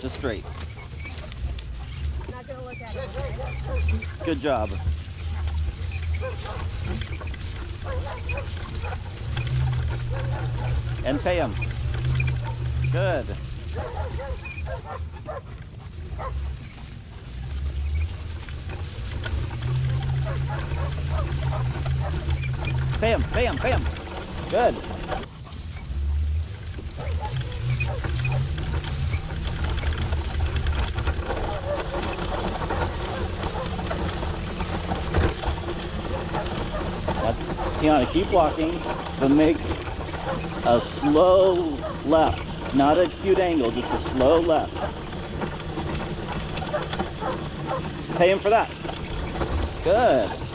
Just straight. Good job. And pay him. Good. Him, pay him. Good. Tiana, keep walking, but make a slow left. Not a cute angle, just a slow left. Pay him for that. Good.